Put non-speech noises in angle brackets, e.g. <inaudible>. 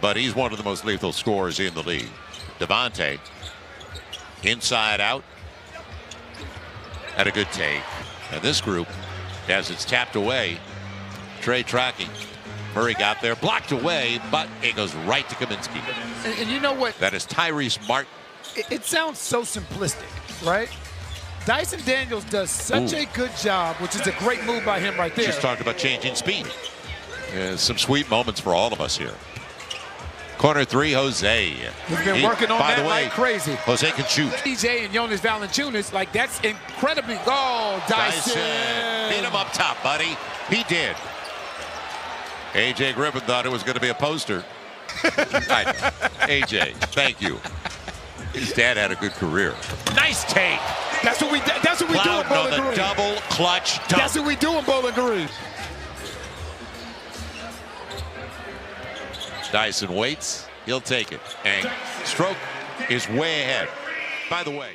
but he's one of the most lethal scorers in the league. Dejounte inside out. Had a good take. And this group, as it's tapped away, Trae tracking. Murray got there, blocked away, but it goes right to Kaminsky. And, and you know what? That is Tyrese Martin. It, it sounds so simplistic, right? Dyson Daniels does such Ooh. a good job, which is a great move by him right there. Just talked about changing speed. Uh, some sweet moments for all of us here. Corner three, Jose. He's been He- working on by that the way, like crazy. Jose can shoot. DJ and Jonas Valanciunas, like that's incredibly. Oh, Dyson. Dyson. Beat him up top, buddy. He did. AJ Griffin thought it was going to be a poster. <laughs> AJ, thank you. His dad had a good career. Nice take. That's what we. That's what we do in Plowden on Bowling the Green. double clutch dunk. That's what we do in Bowling Green. Dyson waits. He'll take it. And stroke is way ahead. By the way.